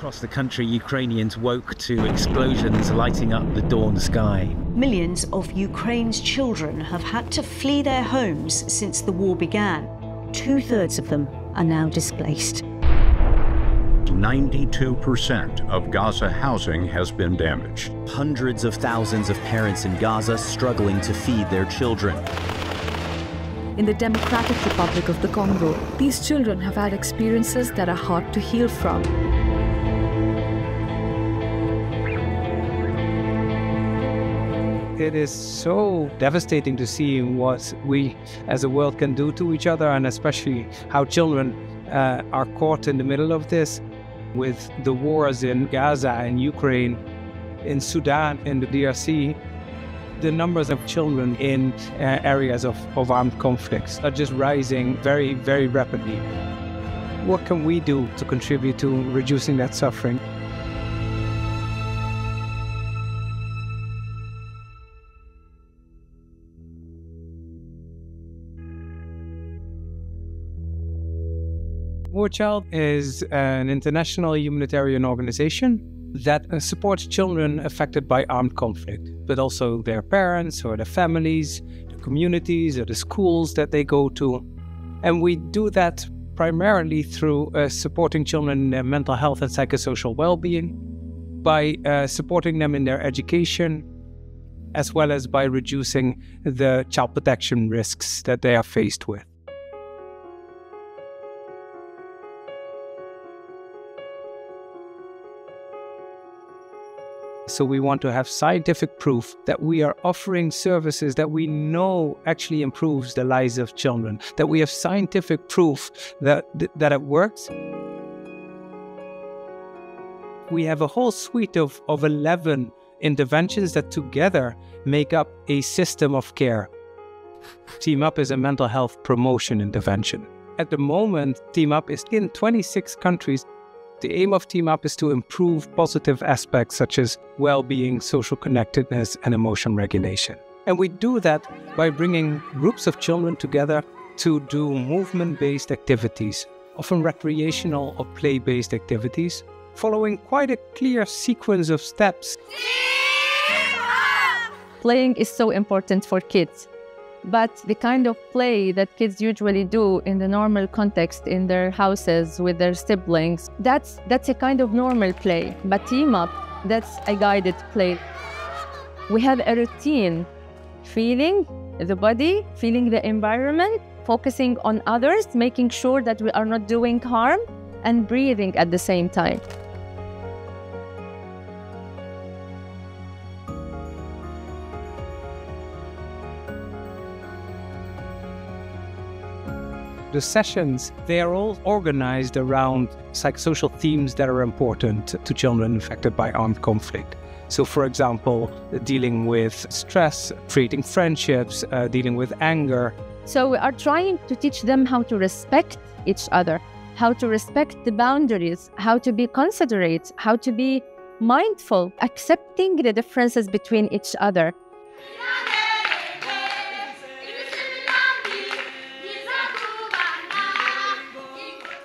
Across the country, Ukrainians woke to explosions lighting up the dawn sky. Millions of Ukraine's children have had to flee their homes since the war began. Two thirds of them are now displaced. 92% of Gaza housing has been damaged. Hundreds of thousands of parents in Gaza struggling to feed their children. In the Democratic Republic of the Congo, these children have had experiences that are hard to heal from. It is so devastating to see what we as a world can do to each other, and especially how children uh, are caught in the middle of this with the wars in Gaza and Ukraine, in Sudan, in the DRC. The numbers of children in uh, areas of, of armed conflicts are just rising very, very rapidly. What can we do to contribute to reducing that suffering? Child is an international humanitarian organization that uh, supports children affected by armed conflict, but also their parents or their families, the communities or the schools that they go to. And we do that primarily through uh, supporting children in their mental health and psychosocial well being, by uh, supporting them in their education, as well as by reducing the child protection risks that they are faced with. So we want to have scientific proof that we are offering services that we know actually improves the lives of children, that we have scientific proof that, that it works. We have a whole suite of, of 11 interventions that together make up a system of care. Team Up is a mental health promotion intervention. At the moment, Team Up is in 26 countries the aim of Team Up is to improve positive aspects such as well being, social connectedness, and emotion regulation. And we do that by bringing groups of children together to do movement based activities, often recreational or play based activities, following quite a clear sequence of steps. Playing is so important for kids but the kind of play that kids usually do in the normal context in their houses with their siblings that's that's a kind of normal play. But team up that's a guided play. We have a routine. Feeling the body feeling the environment focusing on others making sure that we are not doing harm and breathing at the same time The sessions, they are all organized around psychosocial themes that are important to children affected by armed conflict. So, for example, dealing with stress, creating friendships, uh, dealing with anger. So, we are trying to teach them how to respect each other, how to respect the boundaries, how to be considerate, how to be mindful, accepting the differences between each other.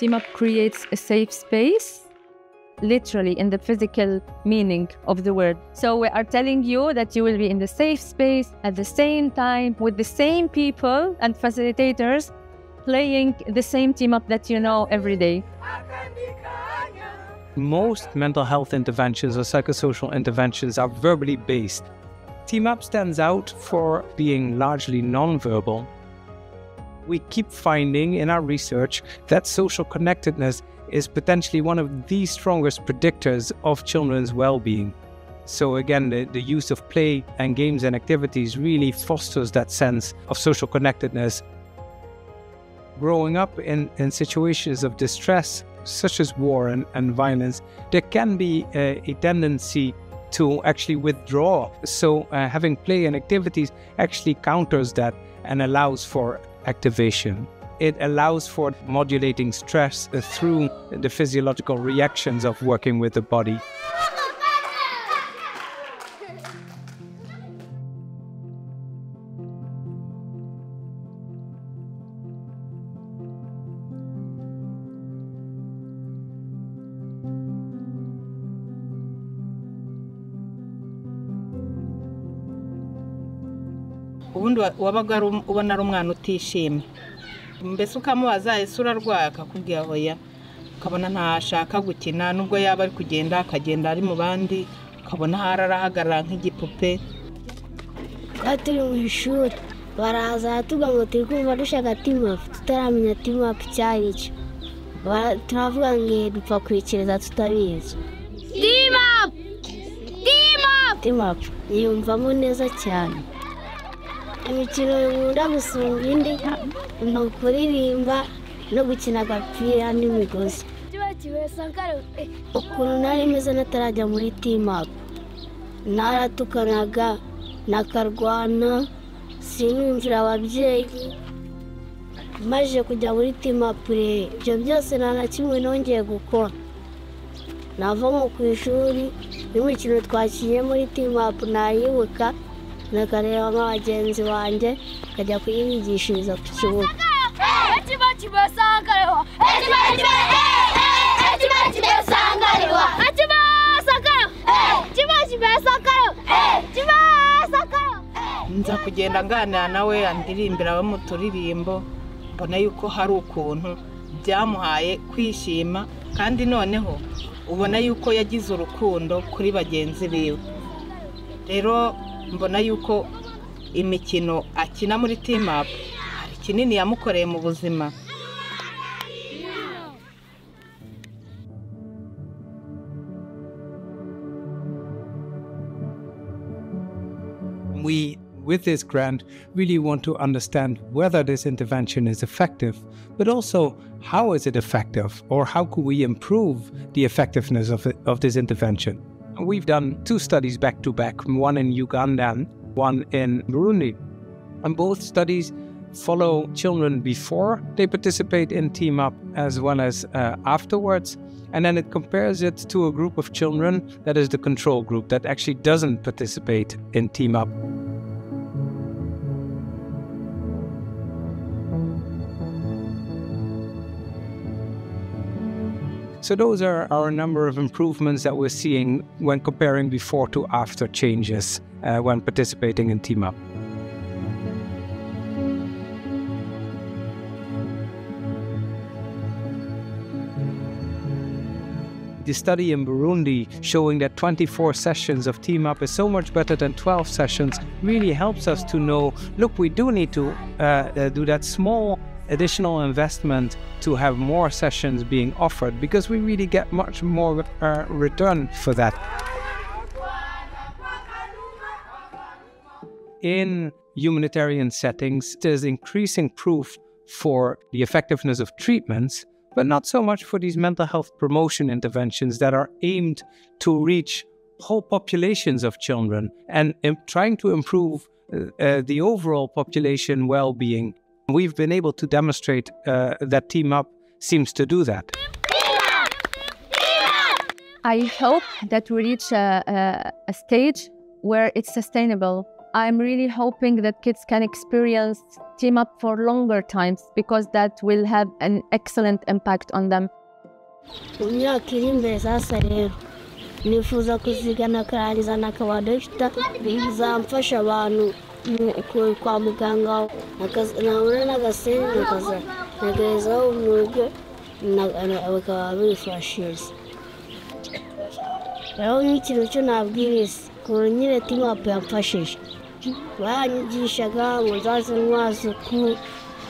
Team Up creates a safe space, literally in the physical meaning of the word. So we are telling you that you will be in the safe space at the same time with the same people and facilitators playing the same team up that you know every day. Most mental health interventions or psychosocial interventions are verbally based. Team Up stands out for being largely nonverbal we keep finding in our research that social connectedness is potentially one of the strongest predictors of children's well being. So, again, the, the use of play and games and activities really fosters that sense of social connectedness. Growing up in, in situations of distress, such as war and, and violence, there can be a, a tendency to actually withdraw. So, uh, having play and activities actually counters that and allows for activation. It allows for modulating stress through the physiological reactions of working with the body. Ubundi wa- wabaga um- ubona ari umwana utishimye. Mbese ukamubaza ese urarwaye akakubwira hoya ukabona ntashaka gukina nubwo yaba ari kugenda akagenda ari mu bandi ukabona ahari arahagarara nk'igipupe. Tuba turi mu ishuri baraza ngo turi kumva dushaka timapu tutaramenya timapu icyo ari cyo turavuga ngo dupfa kwikiriza tutabizi. Timapu timapu timapu yiyumvamo neza cyane. Imikino nkunda gusumba indi ni ukuririmba no gukina agapira n'imigozi. Ukuntu nari meze natarajya muri timapu naratukanaga nakarwana sinumvira ababyeyi. Maze kujya muri timapure ibyo byose nta na kimwe nongeye gukora. Nava nko ku ishuri n'imikino twakinnye muri timapu nayibuka. Nakareba nka bagenzi banjye nkajya kuyibigishiriza ku kibuga. Nza kugenda nganira nawe andirimbira abo mu turirimbo mbona yuko hari ukuntu byamuhaye kwishima kandi noneho ubona yuko yagize urukundo kuri bagenzi biwe. Rero mbona yuko imikino akina muri hari kinini yamukoreye mu buzima We, with this grant, really want to understand whether this intervention is effective, but also how is it effective or how could we improve the effectiveness of, it, of this intervention. We've done two studies back to back, one in Uganda and one in Burundi. And both studies follow children before they participate in Team Up as well as uh, afterwards. And then it compares it to a group of children that is the control group that actually doesn't participate in Team Up. So those are, are a number of improvements that we're seeing when comparing before to after changes uh, when participating in Team Up. The study in Burundi showing that 24 sessions of Team Up is so much better than 12 sessions really helps us to know look, we do need to uh, uh, do that small additional investment to have more sessions being offered because we really get much more uh, return for that. In humanitarian settings, there's increasing proof for the effectiveness of treatments, but not so much for these mental health promotion interventions that are aimed to reach whole populations of children and trying to improve uh, uh, the overall population well being. We've been able to demonstrate uh, that Team Up seems to do that. I hope that we reach a, a, a stage where it's sustainable. I'm really hoping that kids can experience Team Up for longer times because that will have an excellent impact on them. mu myaka iri imbere sasa rero nifuza kuzigana akarangiza na kabadafita bizamfasha abantu mu- ku- kwa muganga nakaza- nabona n'agasenge nakaza nagahezaho umwuga na- na- bakaba bifashisha rero nk'ikintu cyo nabwiriza ukuntu nyine timapu yamfashije banyigishaga ngo nzaze ntwasuku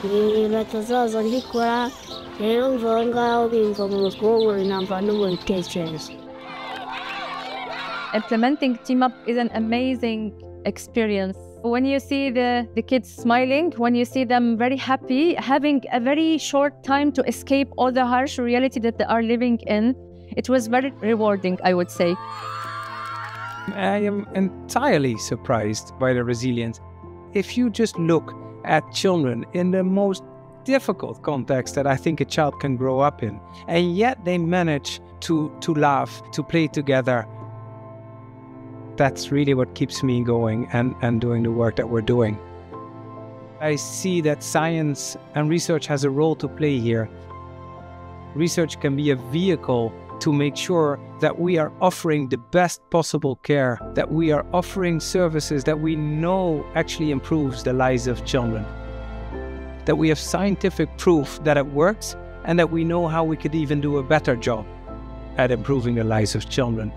ibintu batazaza mbikora rero mva aho ngaho bimva mu bwonko binamva no Implementing Team Up is an amazing experience. When you see the, the kids smiling, when you see them very happy, having a very short time to escape all the harsh reality that they are living in, it was very rewarding, I would say. I am entirely surprised by the resilience. If you just look at children in the most difficult context that I think a child can grow up in, and yet they manage to, to laugh, to play together, that's really what keeps me going and, and doing the work that we're doing. I see that science and research has a role to play here. Research can be a vehicle to make sure that we are offering the best possible care, that we are offering services that we know actually improves the lives of children, that we have scientific proof that it works, and that we know how we could even do a better job at improving the lives of children.